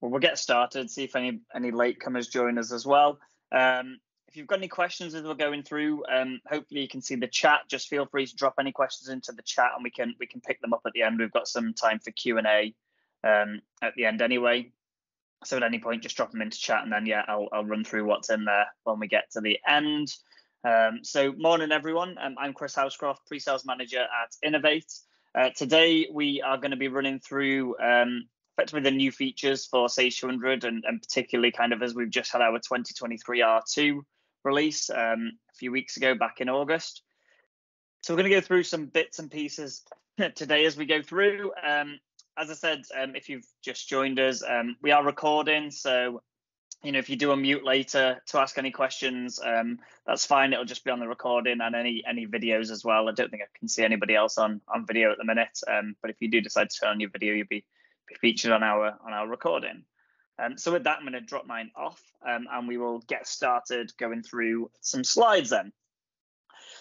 well, we'll get started. See if any any latecomers join us as well. Um, if you've got any questions as we're going through, um, hopefully you can see the chat. Just feel free to drop any questions into the chat, and we can we can pick them up at the end. We've got some time for Q and A um, at the end anyway. So at any point, just drop them into chat, and then yeah, I'll I'll run through what's in there when we get to the end. Um, so morning everyone. Um, I'm Chris Housecroft, pre-sales manager at Innov8. Uh, today we are going to be running through um, effectively the new features for Sage 200, and, and, particularly kind of as we've just had our 2023 R2 release um, a few weeks ago back in August. So we're going to go through some bits and pieces today as we go through. Um, as I said, um, if you've just joined us, um, we are recording. So, you know, if you do unmute later to ask any questions, um, that's fine. It'll just be on the recording and any any videos as well. I don't think I can see anybody else on on video at the minute. Um, but if you do decide to turn on your video, you'll be, be featured on our on our recording. Um, so with that, I'm going to drop mine off, um, and we will get started going through some slides then.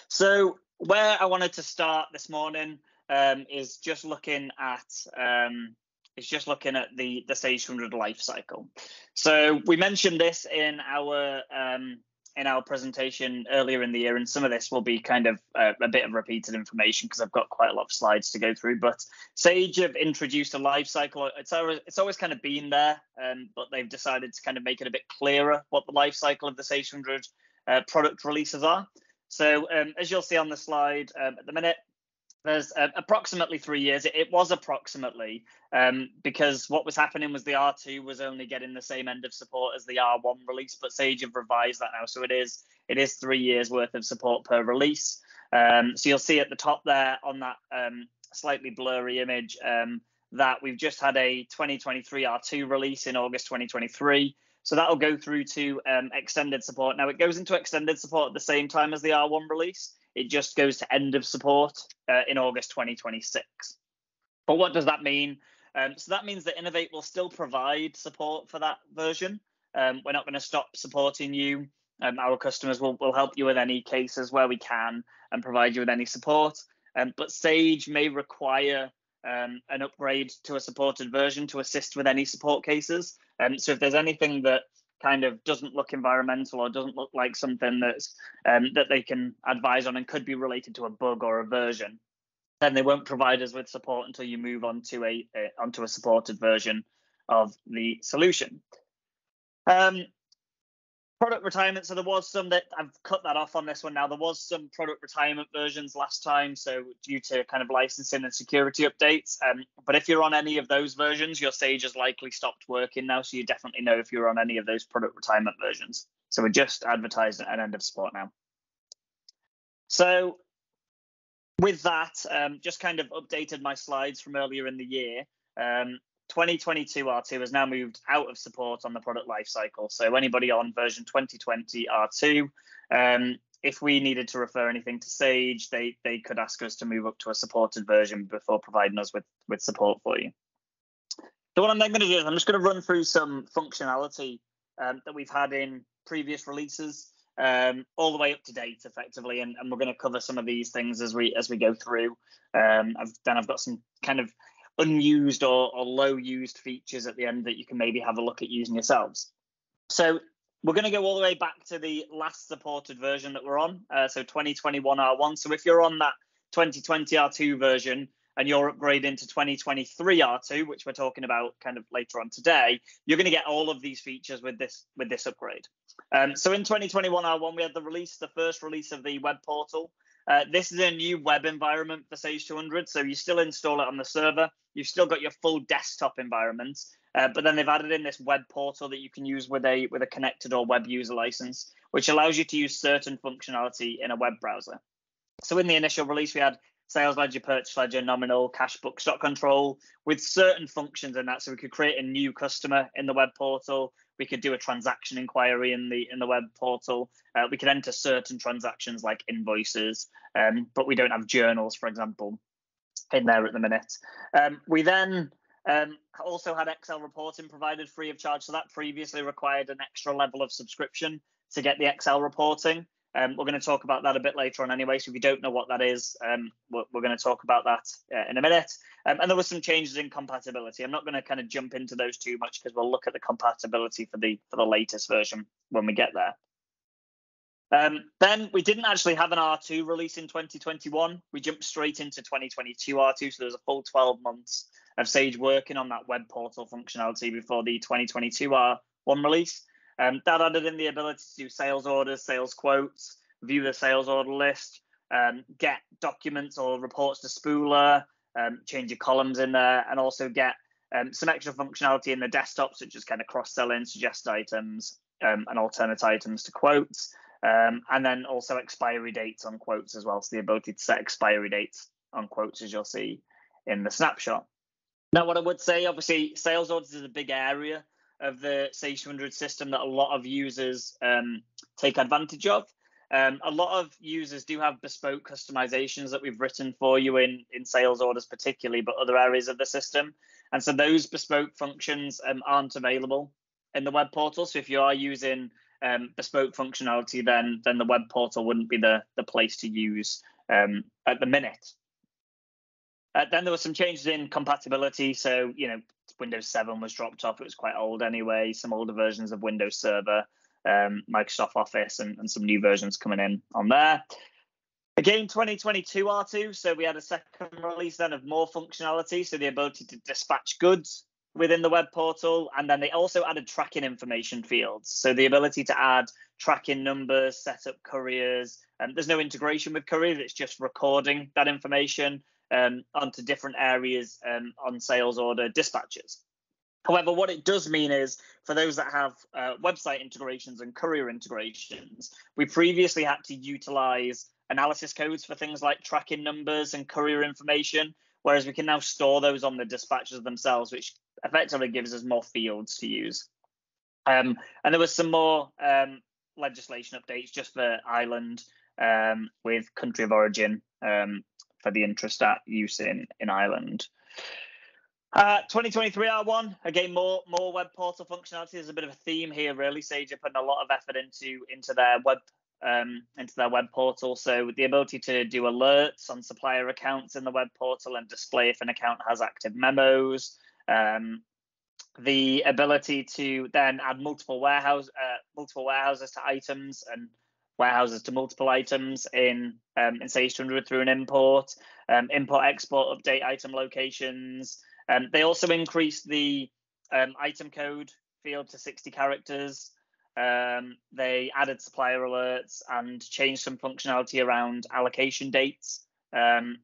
So where I wanted to start this morning um, is just looking at um, is just looking at the the Sage 100 life cycle. So we mentioned this in our um, in our presentation earlier in the year, and some of this will be kind of a, a bit of repeated information because I've got quite a lot of slides to go through. But Sage have introduced a life cycle. It's always, it's always kind of been there, um, but they've decided to kind of make it a bit clearer what the life cycle of the Sage 200 uh, product releases are. So um, as you'll see on the slide um, at the minute, there's uh, approximately three years. It, it was approximately um, because what was happening was the R2 was only getting the same end of support as the R1 release, but Sage have revised that now, so it is it is three years worth of support per release. Um, so you'll see at the top there on that um, slightly blurry image um, that we've just had a 2023 R2 release in August 2023. So that'll go through to um, extended support. Now it goes into extended support at the same time as the R1 release. It just goes to end of support uh, in August 2026. But what does that mean? Um, so that means that Innov8 will still provide support for that version. Um, we're not going to stop supporting you. Um, our customers will, will help you with any cases where we can and provide you with any support. Um, but Sage may require um, an upgrade to a supported version to assist with any support cases. Um, so if there's anything that kind of doesn't look environmental or doesn't look like something that's um, that they can advise on and could be related to a bug or a version, then they won't provide us with support until you move on to a, a onto a supported version of the solution. Um, product retirement. So there was some that I've cut that off on this one now. There was some product retirement versions last time, so due to kind of licensing and security updates. Um, but if you're on any of those versions, your Sage has likely stopped working now, so you definitely know if you're on any of those product retirement versions. So we're just advertising an end of support now. So with that, um, just kind of updated my slides from earlier in the year. Um, 2022 R2 has now moved out of support on the product lifecycle. So anybody on version 2020 R2, um, if we needed to refer anything to Sage, they they could ask us to move up to a supported version before providing us with with support for you. So what I'm then going to do is I'm just going to run through some functionality um, that we've had in previous releases, um, all the way up to date, effectively, and, and we're going to cover some of these things as we as we go through. Um, I've, then I've got some kind of unused or, or low used features at the end that you can maybe have a look at using yourselves. So we're going to go all the way back to the last supported version that we're on, uh, so 2021 R1. So if you're on that 2020 R2 version and you're upgrading to 2023 R2, which we're talking about kind of later on today, you're going to get all of these features with this with this upgrade. Um, so in 2021 R1, we had the release, the first release of the web portal. Uh, this is a new web environment for Sage 200, so you still install it on the server. You've still got your full desktop environment, uh, but then they've added in this web portal that you can use with a with a connected or web user license, which allows you to use certain functionality in a web browser. So in the initial release, we had sales ledger, purchase ledger, nominal, cash book, stock control with certain functions in that. So we could create a new customer in the web portal. We could do a transaction inquiry in the in the web portal. Uh, we could enter certain transactions like invoices, um, but we don't have journals, for example, in there at the minute. Um, we then um, also had Excel reporting provided free of charge. So that previously required an extra level of subscription to get the Excel reporting. Um, we're going to talk about that a bit later on anyway. So if you don't know what that is, um, we're, we're, going to talk about that uh, in a minute. Um, and there were some changes in compatibility. I'm not going to kind of jump into those too much because we'll look at the compatibility for the for the latest version when we get there. Um, then we didn't actually have an R2 release in 2021. We jumped straight into 2022 R2, so there was a full 12 months of Sage working on that web portal functionality before the 2022 R1 release. Um, that added in the ability to do sales orders, sales quotes, view the sales order list, um, get documents or reports to Spooler, um, change your columns in there, and also get um, some extra functionality in the desktop, such as kind of cross-selling, suggest items, um, and alternate items to quotes, um, and then also expiry dates on quotes as well. So the ability to set expiry dates on quotes, as you'll see in the snapshot. Now, what I would say, obviously, sales orders is a big area of the Sage 200 system that a lot of users um, take advantage of. Um, a lot of users do have bespoke customizations that we've written for you in, in sales orders, particularly, but other areas of the system. And so those bespoke functions um, aren't available in the web portal. So if you are using um, bespoke functionality, then then the web portal wouldn't be the, the place to use um, at the minute. Uh, then there were some changes in compatibility. So, you know, Windows 7 was dropped off. It was quite old anyway. Some older versions of Windows Server, um, Microsoft Office, and, and some new versions coming in on there. Again, 2022 R2. So we had a second release then of more functionality. So the ability to dispatch goods within the web portal. And then they also added tracking information fields. So the ability to add tracking numbers, set up couriers. And um, there's no integration with couriers. It's just recording that information um, onto different areas um, on sales order dispatches. However, what it does mean is for those that have uh, website integrations and courier integrations, we previously had to utilize analysis codes for things like tracking numbers and courier information, whereas we can now store those on the dispatches themselves, which effectively gives us more fields to use. Um, and there was some more um, legislation updates just for Ireland um, with country of origin um, for the intrastat use in in Ireland. Uh, 2023 R1 again more more web portal functionality. There's a bit of a theme here, really. Sage are putting a lot of effort into into their web um, into their web portal. So the ability to do alerts on supplier accounts in the web portal and display if an account has active memos. Um, the ability to then add multiple warehouse uh, multiple warehouses to items and warehouses to multiple items in um, in Sage 200 through an import, um, import export update item locations. Um, they also increased the um, item code field to 60 characters. Um, they added supplier alerts and changed some functionality around allocation dates. Um,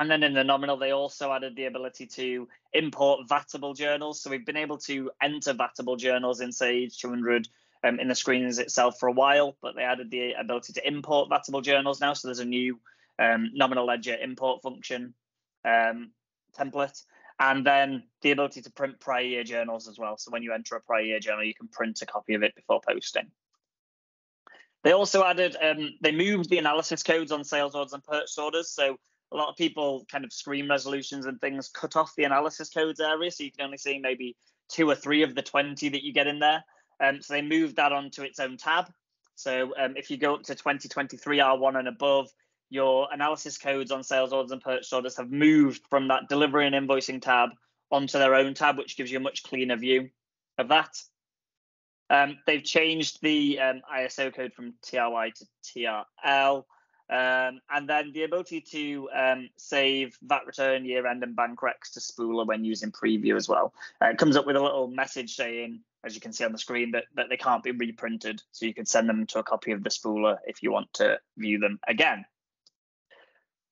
and then in the nominal, they also added the ability to import vatable journals. So we've been able to enter vatable journals in Sage 200 um, in the screens itself for a while, but they added the ability to import vatable journals now. So there's a new um, nominal ledger import function um, template, and then the ability to print prior year journals as well. So when you enter a prior year journal, you can print a copy of it before posting. They also added, um, they moved the analysis codes on sales orders and purchase orders. So a lot of people kind of screen resolutions and things cut off the analysis codes area. So you can only see maybe two or three of the 20 that you get in there. Um, so they moved that onto its own tab. So um, if you go up to 2023 R1 and above, your analysis codes on sales orders and purchase orders have moved from that delivery and invoicing tab onto their own tab, which gives you a much cleaner view of that. Um, they've changed the um, ISO code from TRY to TRL. Um, and then the ability to um, save VAT return, year end, and bank recs to Spooler when using preview as well. Uh, it comes up with a little message saying as you can see on the screen, that, that they can't be reprinted. So you can send them to a copy of the spooler if you want to view them again.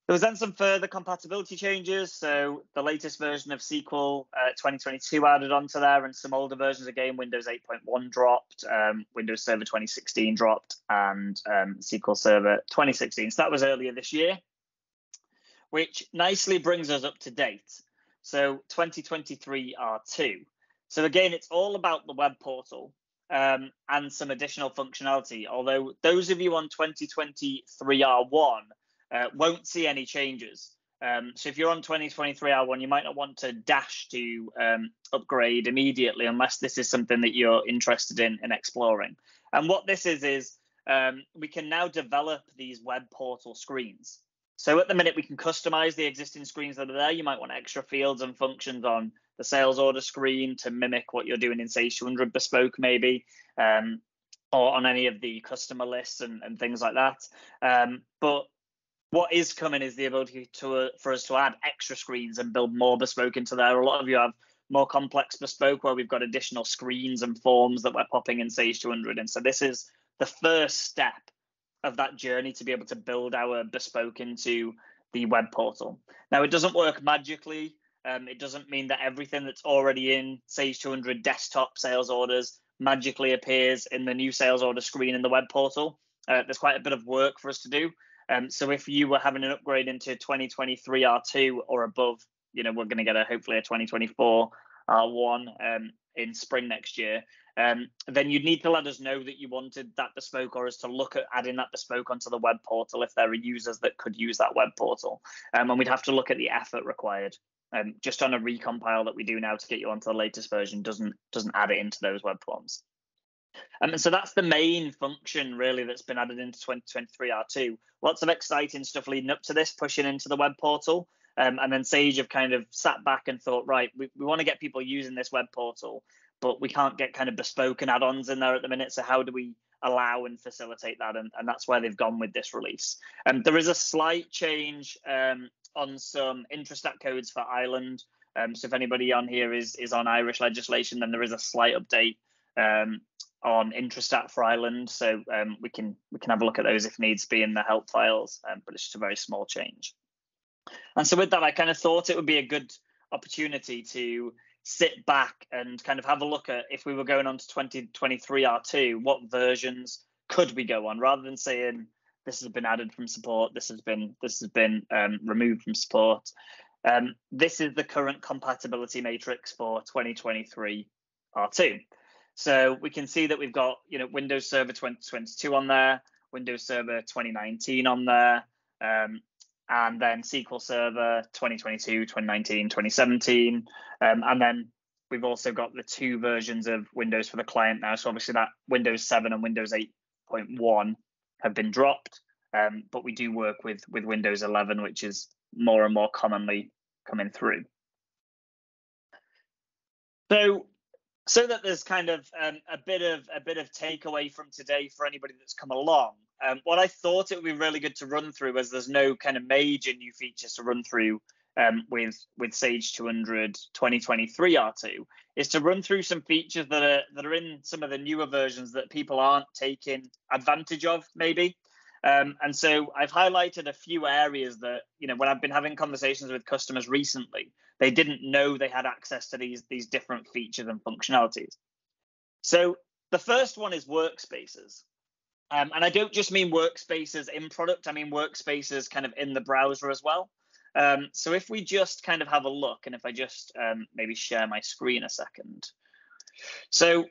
There was then some further compatibility changes. So the latest version of SQL uh, 2022 added onto there, and some older versions again. Windows 8.1 dropped, um, Windows Server 2016 dropped, and um, SQL Server 2016. So that was earlier this year, which nicely brings us up to date. So 2023 R2. So again, it's all about the web portal um, and some additional functionality. Although those of you on 2023 R1 uh, won't see any changes. Um, so if you're on 2023 R1, you might not want to dash to um, upgrade immediately unless this is something that you're interested in in exploring. And what this is is um, we can now develop these web portal screens. So at the minute, we can customize the existing screens that are there. You might want extra fields and functions on the sales order screen to mimic what you're doing in Sage 200 Bespoke, maybe, um, or on any of the customer lists and, and things like that. Um, but what is coming is the ability to uh, for us to add extra screens and build more bespoke into there. A lot of you have more complex bespoke where we've got additional screens and forms that we're popping in Sage 200. And so this is the first step of that journey to be able to build our bespoke into the web portal. Now, it doesn't work magically. Um, it doesn't mean that everything that's already in Sage 200 desktop sales orders magically appears in the new sales order screen in the web portal. Uh, there's quite a bit of work for us to do. Um, so if you were having an upgrade into 2023 R2 or above, you know, we're going to get a hopefully a 2024 R1 um, in spring next year. Um, then you'd need to let us know that you wanted that bespoke or us to look at adding that bespoke onto the web portal if there are users that could use that web portal. Um, and we'd have to look at the effort required. Um, just on a recompile that we do now to get you onto the latest version doesn't doesn't add it into those web forms. Um, and so that's the main function really that's been added into 2023 R2. Lots of exciting stuff leading up to this, pushing into the web portal. Um, and then Sage have kind of sat back and thought, right, we, we want to get people using this web portal, but we can't get kind of bespoke and add-ons in there at the minute. So how do we allow and facilitate that? And, and that's where they've gone with this release. And um, there is a slight change um, on some Intrastat codes for Ireland. Um, so if anybody on here is is on Irish legislation, then there is a slight update um, on Intrastat for Ireland. So um, we can we can have a look at those if needs be in the help files, um, but it's just a very small change. And so with that, I kind of thought it would be a good opportunity to sit back and kind of have a look at if we were going on to 2023 R2, what versions could we go on rather than saying this has been added from support, this has been this has been um, removed from support. Um, this is the current compatibility matrix for 2023 R2. So we can see that we've got you know Windows Server 2022 on there, Windows Server 2019 on there, um, and then SQL Server 2022, 2019, 2017. Um, and then we've also got the two versions of Windows for the client now. So obviously that Windows 7 and Windows 8.1 have been dropped, um, but we do work with with Windows 11, which is more and more commonly coming through. So so that there's kind of um, a bit of a bit of takeaway from today for anybody that's come along. Um, what I thought it would be really good to run through, as there's no kind of major new features to run through um, with with Sage 200 2023 R2, is to run through some features that are that are in some of the newer versions that people aren't taking advantage of, maybe. Um, and so I've highlighted a few areas that, you know, when I've been having conversations with customers recently, they didn't know they had access to these, these different features and functionalities. So the first one is workspaces. Um, and I don't just mean workspaces in product, I mean workspaces kind of in the browser as well. Um, so if we just kind of have a look, and if I just um, maybe share my screen a second. So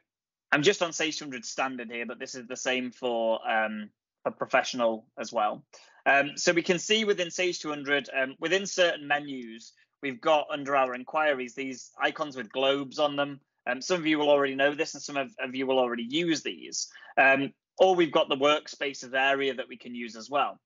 I'm just on Sage 200 standard here, but this is the same for um, a professional as well. Um, so we can see within Sage 200, um, within certain menus, we've got under our inquiries these icons with globes on them. Um, some of you will already know this, and some of, of you will already use these. Um, or we've got the workspaces area that we can use as well.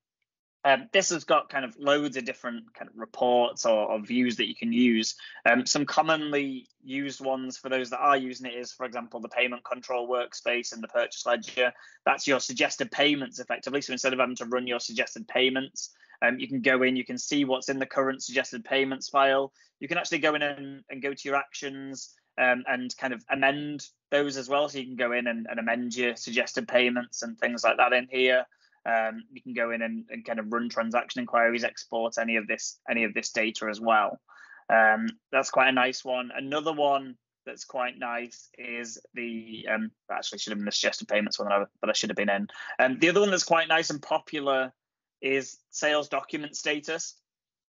Um, this has got kind of loads of different kind of reports or, or views that you can use. Um, some commonly used ones for those that are using it is, for example, the payment control workspace and the purchase ledger. That's your suggested payments effectively. So instead of having to run your suggested payments, um, you can go in, you can see what's in the current suggested payments file. You can actually go in and, and go to your actions um, and kind of amend those as well. So you can go in and, and amend your suggested payments and things like that in here. Um, you can go in and, and, kind of run transaction inquiries, export any of this any of this data as well. Um, that's quite a nice one. Another one that's quite nice is the um, actually should have been the suggested payments one, but I should have been in. Um, the other one that's quite nice and popular is sales document status.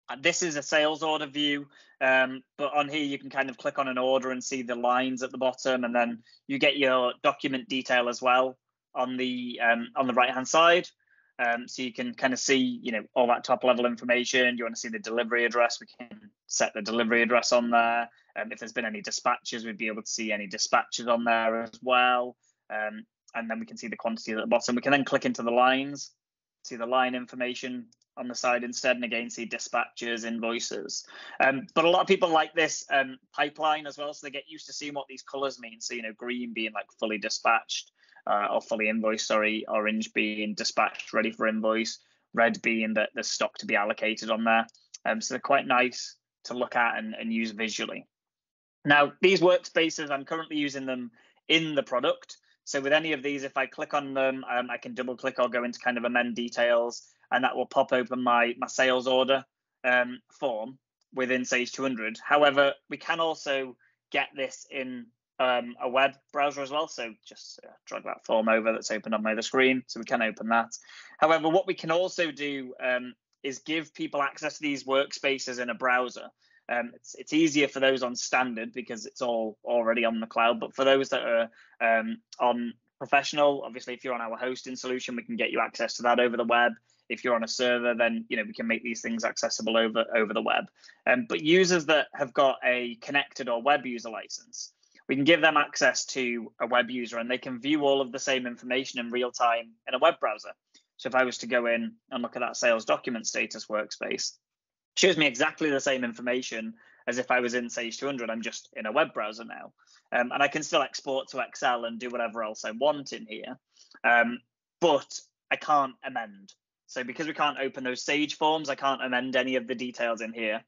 And this is a sales order view, um, but on here you can kind of click on an order and see the lines at the bottom, and then you get your document detail as well on the um, on the right hand side. Um, so you can kind of see, you know, all that top level information. You want to see the delivery address, we can set the delivery address on there. Um, if there's been any dispatches, we'd be able to see any dispatches on there as well. Um, and then we can see the quantity at the bottom. We can then click into the lines, see the line information on the side instead, and again see dispatches, invoices. Um, but a lot of people like this um, pipeline as well, so they get used to seeing what these colors mean. So you know, green being like fully dispatched uh, or fully invoiced, sorry, orange being dispatched, ready for invoice, red being that there's stock to be allocated on there. Um, so they're quite nice to look at and, and use visually. Now, these workspaces, I'm currently using them in the product. So with any of these, if I click on them, um, I can double click or go into kind of amend details, and that will pop open my, my sales order um, form within Sage 200. However, we can also get this in um, a web browser as well. So just uh, drag that form over that's opened on my other screen. So we can open that. However, what we can also do um, is give people access to these workspaces in a browser. Um, it's, it's easier for those on standard because it's all already on the cloud. But for those that are um, on professional, obviously, if you're on our hosting solution, we can get you access to that over the web. If you're on a server, then you know we can make these things accessible over over the web. Um, but users that have got a connected or web user license, we can give them access to a web user, and they can view all of the same information in real time in a web browser. So if I was to go in and look at that sales document status workspace, shows me exactly the same information as if I was in Sage 200. I'm just in a web browser now. Um, and I can still export to Excel and do whatever else I want in here. Um, but I can't amend. So because we can't open those Sage forms, I can't amend any of the details in here.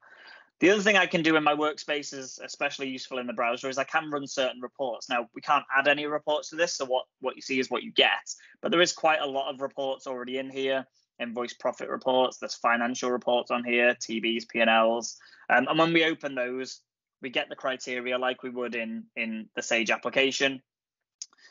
The other thing I can do in my workspace is especially useful in the browser is I can run certain reports. Now we can't add any reports to this, so what, what you see is what you get. But there is quite a lot of reports already in here invoice profit reports, there's financial reports on here, TBs, P&Ls. Um, and when we open those, we get the criteria like we would in, in the Sage application.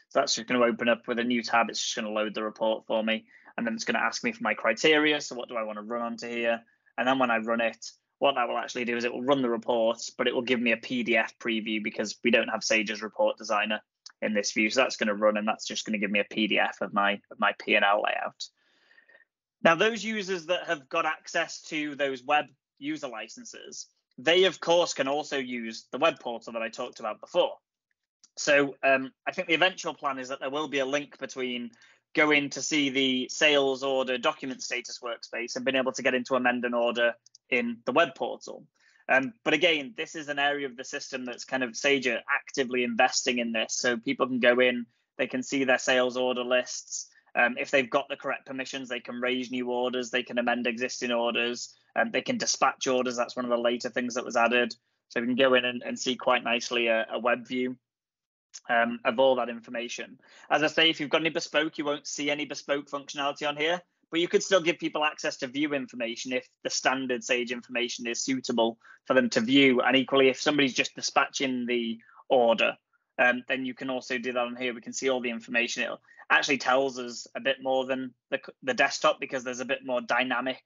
So that's just going to open up with a new tab. It's just going to load the report for me. And then it's going to ask me for my criteria. So what do I want to run onto here? And then when I run it, what that will actually do is it will run the reports, but it will give me a PDF preview because we don't have Sage's report designer in this view. So that's going to run and that's just going to give me a PDF of my of my P&L layout. Now, those users that have got access to those web user licenses, they of course can also use the web portal that I talked about before. So um, I think the eventual plan is that there will be a link between going to see the sales order document status workspace and being able to get into amend an order in the web portal. Um, but again, this is an area of the system that's kind of Sage actively investing in this. So people can go in, they can see their sales order lists, um, if they've got the correct permissions, they can raise new orders, they can amend existing orders, and they can dispatch orders. That's one of the later things that was added. So we can go in and, and see quite nicely a, a web view um, of all that information. As I say, if you've got any bespoke, you won't see any bespoke functionality on here, but you could still give people access to view information if the standard Sage information is suitable for them to view. And equally, if somebody's just dispatching the order, um, then you can also do that on here. We can see all the information. It actually tells us a bit more than the, the desktop because there's a bit more dynamic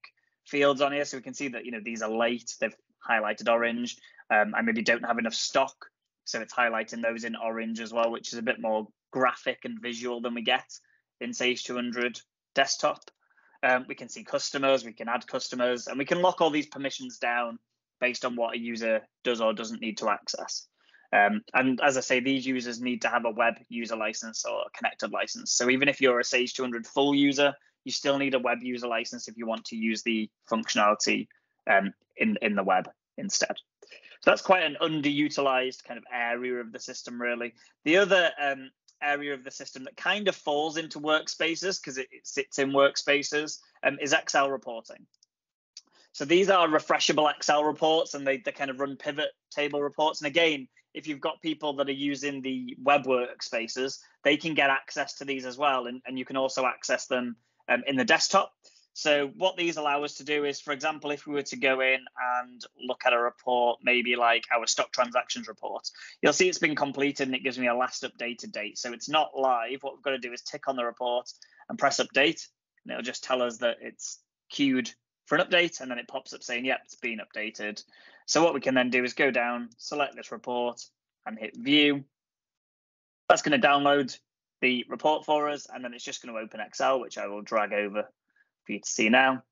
fields on here. So we can see that, you know, these are late, they've highlighted orange. Um, I maybe don't have enough stock. So it's highlighting those in orange as well, which is a bit more graphic and visual than we get in Sage 200 desktop. Um, we can see customers, we can add customers, and we can lock all these permissions down based on what a user does or doesn't need to access. Um, and as I say, these users need to have a web user license or a connected license. So even if you're a Sage 200 full user, you still need a web user license if you want to use the functionality um, in, in the web instead. So that's quite an underutilized kind of area of the system, really. The other um, area of the system that kind of falls into workspaces because it, it, sits in workspaces um, is Excel reporting. So these are refreshable Excel reports and they, they kind of run pivot table reports. And again, if you've got people that are using the web workspaces, they can get access to these as well. And, and you can also access them um, in the desktop. So what these allow us to do is, for example, if we were to go in and look at a report, maybe like our stock transactions report, you'll see it's been completed and it gives me a last updated date. So it's not live. What we've got to do is tick on the report and press update. And it'll just tell us that it's queued for an update. And then it pops up saying, yep, it's been updated. So what we can then do is go down, select this report and hit view. That's going to download the report for us, and then it's just going to open Excel, which I will drag over for you to see now.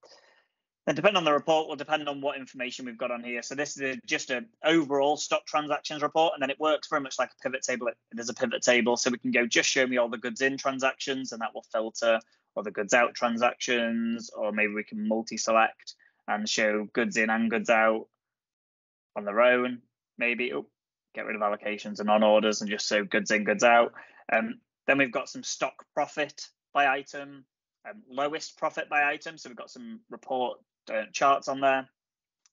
And depending on the report will depend on what information we've got on here. So this is just an overall stock transactions report, and then it works very much like a pivot table. Is a pivot table, so we can go just show me all the goods in transactions, and that will filter all the goods out transactions, or maybe we can multi-select and show goods in and goods out on their own. Maybe oh, get rid of allocations and on orders and just show goods in, goods out. Um, then we've got some stock profit by item, um, lowest profit by item. So we've got some report uh, charts on there.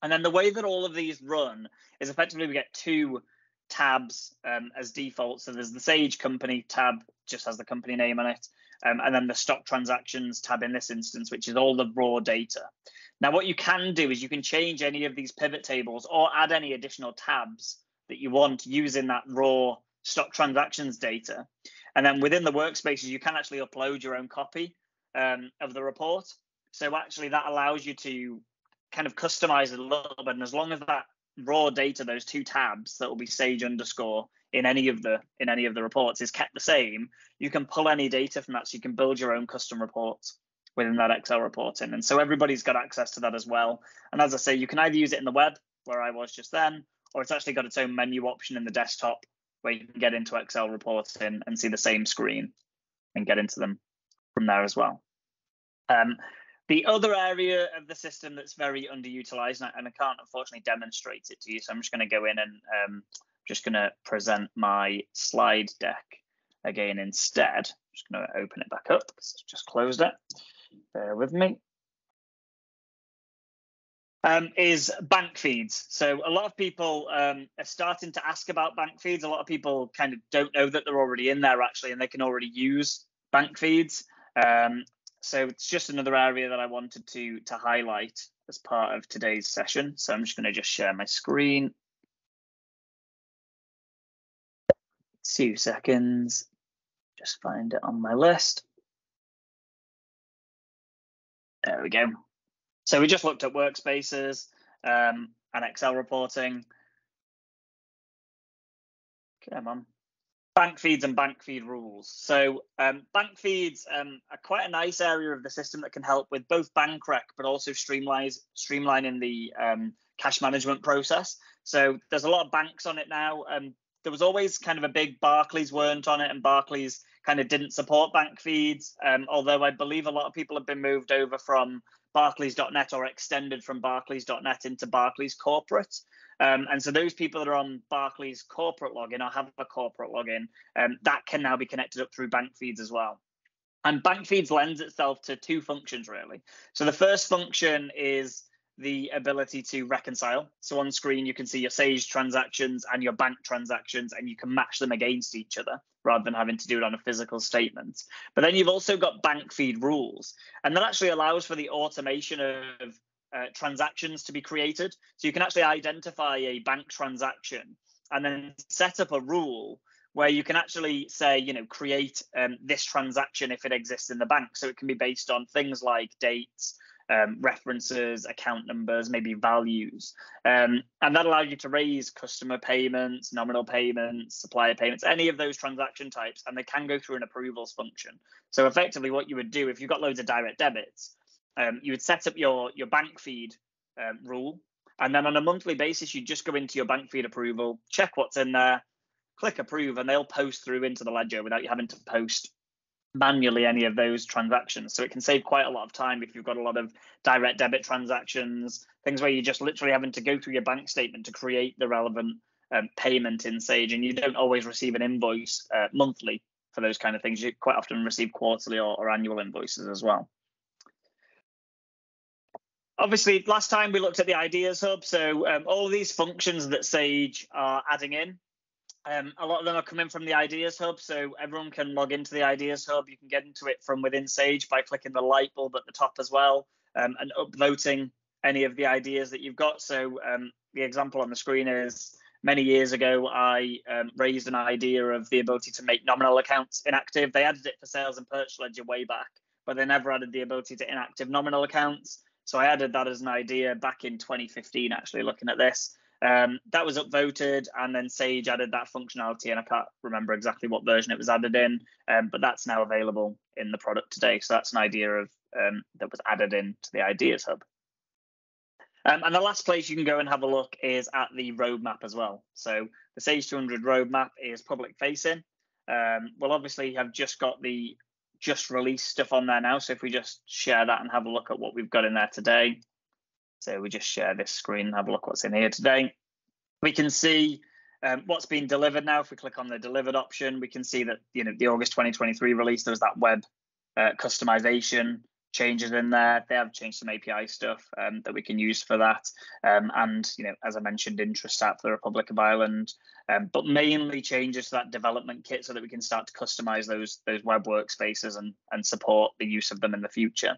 And then the way that all of these run is effectively we get two tabs um, as default. So there's the Sage company tab, just has the company name on it. Um, and then the stock transactions tab in this instance, which is all the raw data. Now, what you can do is you can change any of these pivot tables or add any additional tabs that you want using that raw stock transactions data. And then within the workspaces, you can actually upload your own copy um, of the report. So actually that allows you to kind of customize it a little bit. And as long as that raw data, those two tabs that will be Sage underscore in any of the in any of the reports is kept the same, you can pull any data from that. So you can build your own custom reports within that Excel reporting. And so everybody's got access to that as well. And as I say, you can either use it in the web where I was just then, or it's actually got its own menu option in the desktop where you can get into Excel reporting and see the same screen and get into them from there as well. Um, the other area of the system that's very underutilized, and I can't unfortunately demonstrate it to you, so I'm just going to go in and um, just going to present my slide deck again instead. I'm just going to open it back up because just closed it. Bear with me. Um, is bank feeds. So a lot of people um, are starting to ask about bank feeds. A lot of people kind of don't know that they're already in there actually, and they can already use bank feeds. Um, so it's just another area that I wanted to to highlight as part of today's session. So I'm just going to just share my screen. Two seconds. Just find it on my list. There we go. So we just looked at workspaces um, and Excel reporting. Come on bank feeds and bank feed rules. So um, bank feeds um, are quite a nice area of the system that can help with both bank rec, but also streamlines streamlining the um, cash management process. So there's a lot of banks on it now. Um, there was always kind of a big Barclays weren't on it, and Barclays kind of didn't support bank feeds. Um, although I believe a lot of people have been moved over from Barclays.net or extended from Barclays.net into Barclays Corporate. Um, and so those people that are on Barclays corporate login or have a corporate login, um, that can now be connected up through bank feeds as well. And bank feeds lends itself to two functions really. So the first function is the ability to reconcile. So on screen, you can see your Sage transactions and your bank transactions, and you can match them against each other rather than having to do it on a physical statement. But then you've also got bank feed rules, and that actually allows for the automation of uh, transactions to be created. So you can actually identify a bank transaction and then set up a rule where you can actually say, you know, create um, this transaction if it exists in the bank. So it can be based on things like dates, um, references, account numbers, maybe values. Um, and that allows you to raise customer payments, nominal payments, supplier payments, any of those transaction types, and they can go through an approvals function. So effectively, what you would do if you've got loads of direct debits, um, you would set up your your bank feed um, rule, and then on a monthly basis, you just go into your bank feed approval, check what's in there, click approve, and they'll post through into the ledger without you having to post manually any of those transactions. So it can save quite a lot of time if you've got a lot of direct debit transactions, things where you're just literally having to go through your bank statement to create the relevant um, payment in Sage, and you don't always receive an invoice uh, monthly for those kind of things. You quite often receive quarterly or, or annual invoices as well obviously last time we looked at the ideas hub so um, all of these functions that sage are adding in um, a lot of them are coming from the ideas hub so everyone can log into the ideas hub. You can get into it from within sage by clicking the light bulb at the top as well um, and upvoting any of the ideas that you've got. So um, the example on the screen is many years ago i um, raised an idea of the ability to make nominal accounts inactive. They added it for sales and purchase ledger way back but they never added the ability to inactive nominal accounts. So I added that as an idea back in 2015, actually looking at this. Um, that was upvoted, and then Sage added that functionality, and I can't remember exactly what version it was added in, um, but that's now available in the product today. So that's an idea of um, that was added into the Ideas Hub. Um, and the last place you can go and have a look is at the roadmap as well. So the Sage 200 roadmap is public facing. Um, we'll obviously have just got the just released stuff on there now. So if we just share that and have a look at what we've got in there today. So we just share this screen and have a look what's in here today. We can see um, what's been delivered now. If we click on the delivered option, we can see that you know the August 2023 release, there was that web uh, customization changes in there. They have changed some API stuff um, that we can use for that. Um, and, you know, as I mentioned, interest Intrastat for the Republic of Ireland, um, but mainly changes to that development kit so that we can start to customize those those web workspaces and, and support the use of them in the future.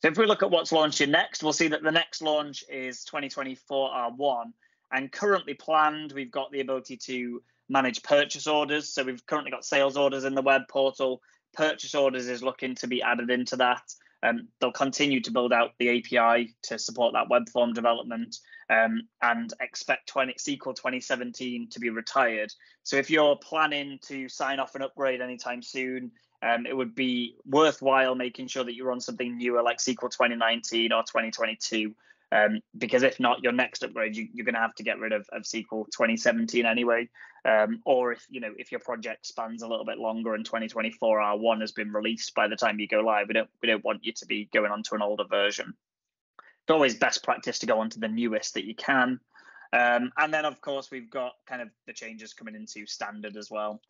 So if we look at what's launching next, we'll see that the next launch is 2024 R1. And currently planned, we've got the ability to manage purchase orders. So we've currently got sales orders in the web portal. Purchase orders is looking to be added into that. Um, they'll continue to build out the API to support that web form development um, and expect 20, SQL 2017 to be retired. So if you're planning to sign off an upgrade anytime soon, um, it would be worthwhile making sure that you're on something newer like SQL 2019 or 2022 um, because if not, your next upgrade you, are going to have to get rid of, of SQL 2017 anyway. Um, or if you know if your project spans a little bit longer and 2024 R1 has been released by the time you go live, we don't we don't want you to be going on to an older version. It's always best practice to go on to the newest that you can. Um, and then of course we've got kind of the changes coming into standard as well.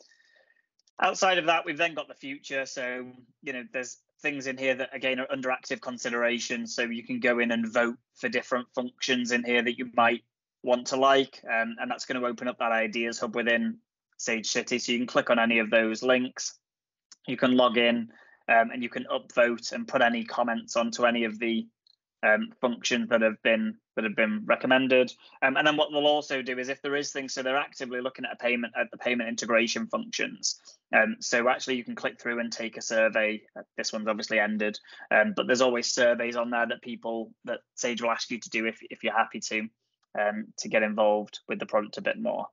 Outside of that, we've then got the future. So you know there's things in here that again are under active consideration. So you can go in and vote for different functions in here that you might want to like, um, and that's going to open up that ideas hub within Sage City. So you can click on any of those links. You can log in um, and you can upvote and put any comments onto any of the um, functions that have been that have been recommended. Um, and then what they'll also do is if there is things, so they're actively looking at a payment at the payment integration functions. Um, so actually you can click through and take a survey. Uh, this one's obviously ended, um, but there's always surveys on there that people that Sage will ask you to do if if you're happy to um, to get involved with the product a bit more.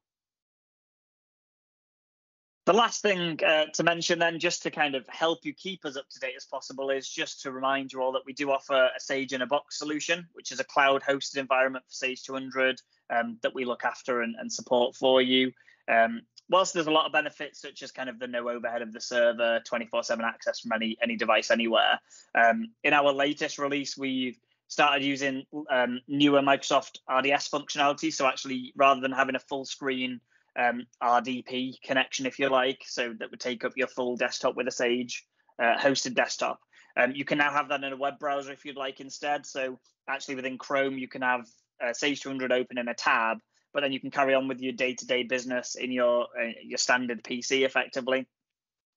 The last thing uh, to mention, then, just to kind of help you keep as up to date as possible, is just to remind you all that we do offer a Sage in a Box solution, which is a cloud hosted environment for Sage 200 um, that we look after and, and support for you. Um, whilst there's a lot of benefits, such as kind of the no overhead of the server, 24 7 access from any, any device anywhere, um, in our latest release, we've started using um, newer Microsoft RDS functionality. So, actually, rather than having a full screen um, RDP connection, if you like, so that would take up your full desktop with a Sage uh, hosted desktop. Um, you can now have that in a web browser if you'd like instead. So actually within Chrome, you can have uh, Sage 200 open in a tab, but then you can carry on with your day-to-day business in your uh, your standard PC effectively.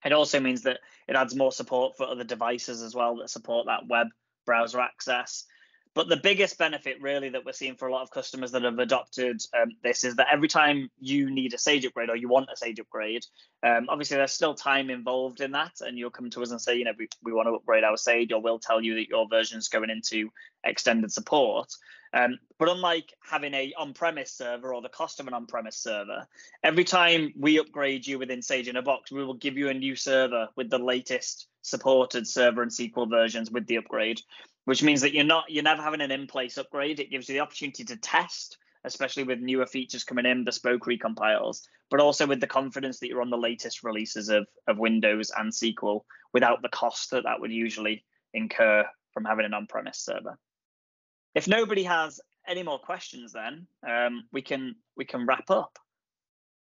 It also means that it adds more support for other devices as well that support that web browser access. But the biggest benefit, really, that we're seeing for a lot of customers that have adopted um, this is that every time you need a Sage upgrade or you want a Sage upgrade, um, obviously there's still time involved in that, and you'll come to us and say, you know, we, we want to upgrade our Sage, or we'll tell you that your version is going into extended support. Um, but unlike having a on-premise server or the cost of an on-premise server, every time we upgrade you within Sage in a box, we will give you a new server with the latest supported server and SQL versions with the upgrade which means that you're not you're never having an in-place upgrade. It gives you the opportunity to test, especially with newer features coming in, bespoke recompiles, but also with the confidence that you're on the latest releases of of Windows and SQL without the cost that that would usually incur from having an on-premise server. If nobody has any more questions, then um, we can we can wrap up.